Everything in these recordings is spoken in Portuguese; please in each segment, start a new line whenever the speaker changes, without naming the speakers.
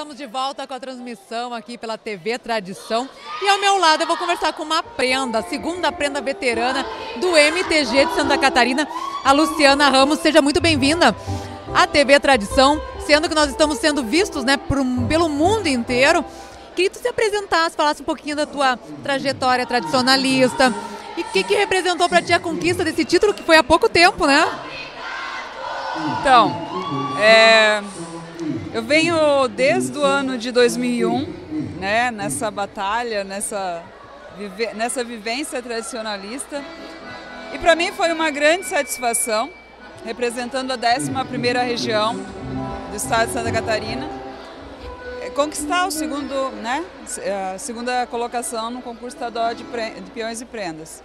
estamos de volta com a transmissão aqui pela TV Tradição. E ao meu lado eu vou conversar com uma prenda, a segunda prenda veterana do MTG de Santa Catarina, a Luciana Ramos. Seja muito bem-vinda à TV Tradição, sendo que nós estamos sendo vistos né, por, pelo mundo inteiro. Queria que tu se apresentasse, falasse um pouquinho da tua trajetória tradicionalista e o que, que representou para ti a conquista desse título, que foi há pouco tempo, né?
Então, é, eu venho desde o ano de 2001, né, nessa batalha, nessa, nessa vivência tradicionalista. E para mim foi uma grande satisfação, representando a 11ª região do estado de Santa Catarina, é, conquistar o segundo, né, a segunda colocação no concurso estadual de, de peões e prendas.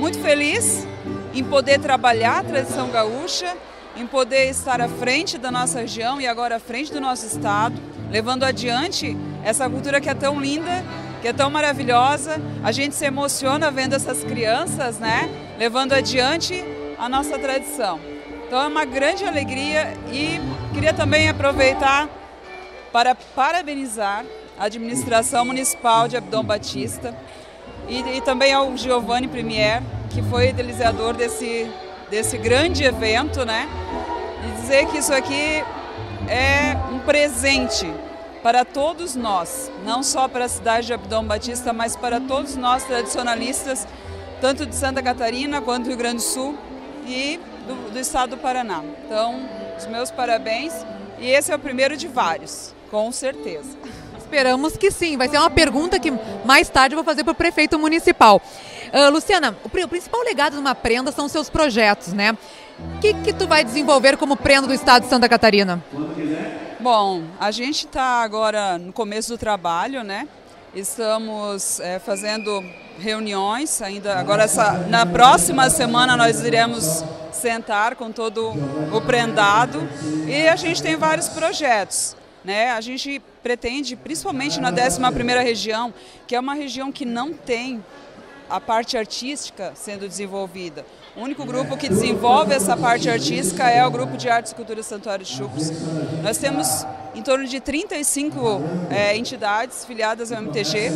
Muito feliz em poder trabalhar a tradição gaúcha em poder estar à frente da nossa região e agora à frente do nosso estado, levando adiante essa cultura que é tão linda, que é tão maravilhosa. A gente se emociona vendo essas crianças, né, levando adiante a nossa tradição. Então é uma grande alegria e queria também aproveitar para parabenizar a administração municipal de Abdom Batista e, e também ao Giovanni Premier, que foi idealizador desse desse grande evento, né? E dizer que isso aqui é um presente para todos nós, não só para a cidade de Abdom Batista, mas para todos nós tradicionalistas, tanto de Santa Catarina quanto do Rio Grande do Sul e do, do estado do Paraná. Então, os meus parabéns e esse é o primeiro de vários, com certeza.
Esperamos que sim. Vai ser uma pergunta que mais tarde eu vou fazer para o prefeito municipal. Uh, Luciana, o, o, principal legado de uma prenda são seus projetos, né? O que, que tu vai desenvolver como prenda do estado de Santa Catarina?
Bom, a gente está agora no começo do trabalho, né? Estamos é, fazendo reuniões ainda. Agora, essa, na próxima semana, nós iremos sentar com todo o prendado e a gente tem vários projetos. Né? A gente pretende, principalmente na 11ª região, que é uma região que não tem a parte artística sendo desenvolvida. O único grupo que desenvolve essa parte artística é o Grupo de Artes e Cultura Santuário de Chupos. Nós temos em torno de 35 é, entidades filiadas ao MTG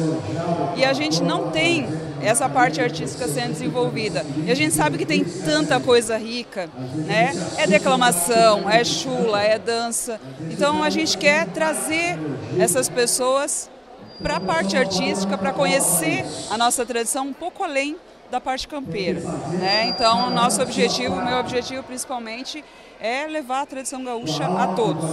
e a gente não tem essa parte artística sendo desenvolvida. E a gente sabe que tem tanta coisa rica, né? É declamação, é chula, é dança. Então a gente quer trazer essas pessoas para a parte artística, para conhecer a nossa tradição um pouco além da parte campeira. Né? Então, nosso objetivo, meu objetivo principalmente, é levar a tradição gaúcha a todos.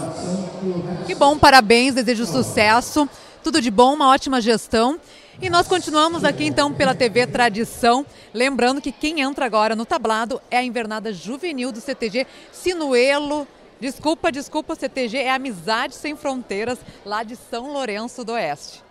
Que bom, parabéns, desejo sucesso, tudo de bom, uma ótima gestão. E nós continuamos aqui então pela TV Tradição, lembrando que quem entra agora no tablado é a invernada juvenil do CTG Sinuelo. Desculpa, desculpa, CTG é Amizade Sem Fronteiras, lá de São Lourenço do Oeste.